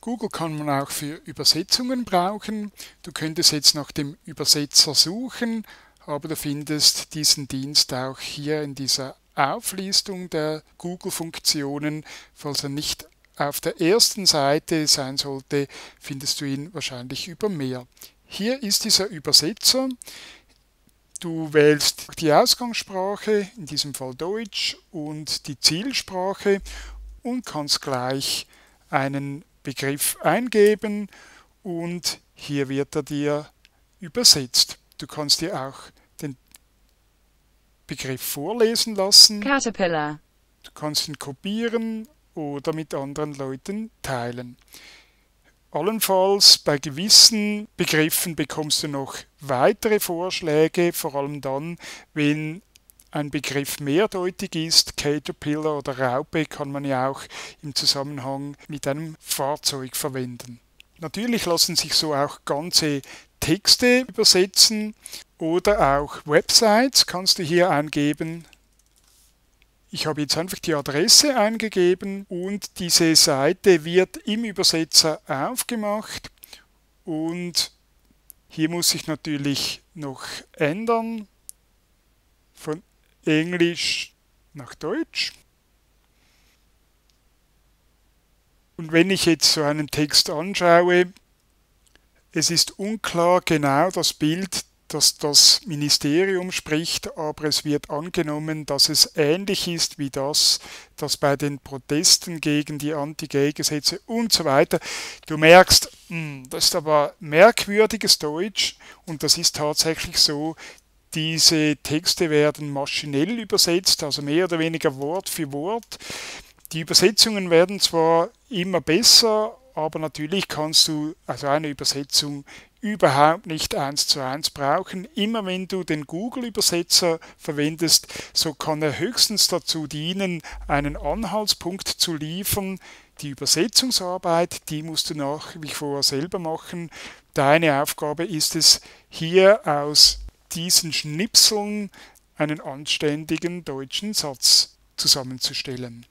Google kann man auch für Übersetzungen brauchen. Du könntest jetzt nach dem Übersetzer suchen, aber du findest diesen Dienst auch hier in dieser Auflistung der Google-Funktionen. Falls er nicht auf der ersten Seite sein sollte, findest du ihn wahrscheinlich über mehr. Hier ist dieser Übersetzer. Du wählst die Ausgangssprache, in diesem Fall Deutsch, und die Zielsprache und kannst gleich einen Begriff eingeben und hier wird er dir übersetzt. Du kannst dir auch den Begriff vorlesen lassen. Caterpillar. Du kannst ihn kopieren oder mit anderen Leuten teilen. Allenfalls bei gewissen Begriffen bekommst du noch weitere Vorschläge, vor allem dann, wenn ein Begriff mehrdeutig ist, Caterpillar oder Raupe kann man ja auch im Zusammenhang mit einem Fahrzeug verwenden. Natürlich lassen sich so auch ganze Texte übersetzen oder auch Websites kannst du hier eingeben. Ich habe jetzt einfach die Adresse eingegeben und diese Seite wird im Übersetzer aufgemacht und hier muss ich natürlich noch ändern Englisch nach Deutsch. Und wenn ich jetzt so einen Text anschaue, es ist unklar genau das Bild, das das Ministerium spricht, aber es wird angenommen, dass es ähnlich ist wie das, das bei den Protesten gegen die Anti-Gay-Gesetze und so weiter. Du merkst, hm, das ist aber merkwürdiges Deutsch und das ist tatsächlich so, diese Texte werden maschinell übersetzt, also mehr oder weniger Wort für Wort. Die Übersetzungen werden zwar immer besser, aber natürlich kannst du also eine Übersetzung überhaupt nicht eins zu eins brauchen. Immer wenn du den Google-Übersetzer verwendest, so kann er höchstens dazu dienen, einen Anhaltspunkt zu liefern. Die Übersetzungsarbeit, die musst du nach wie vor selber machen. Deine Aufgabe ist es, hier aus diesen Schnipseln einen anständigen deutschen Satz zusammenzustellen.